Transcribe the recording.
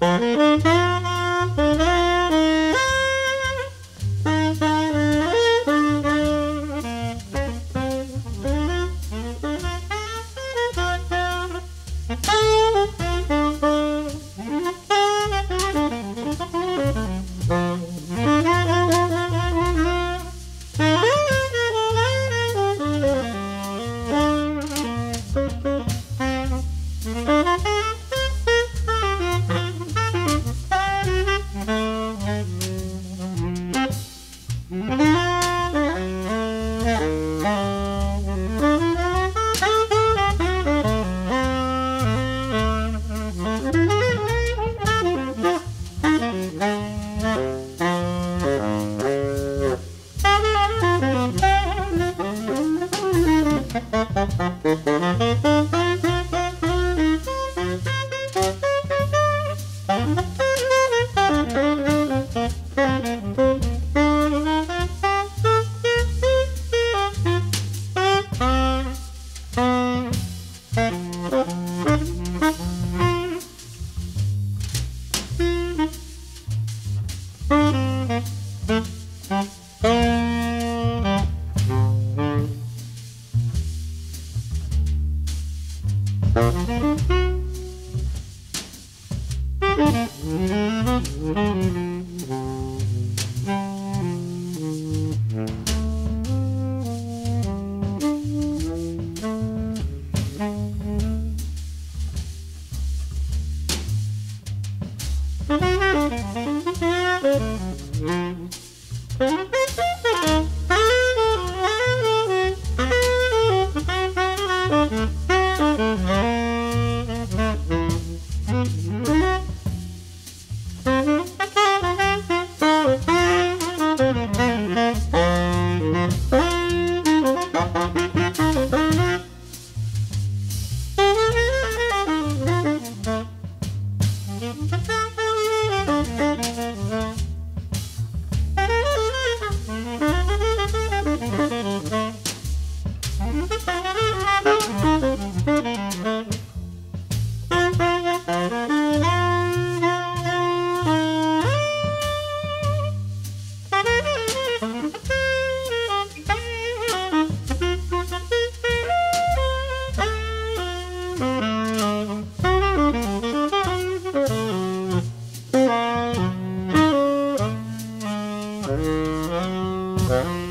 Música Thank you. Música Huh?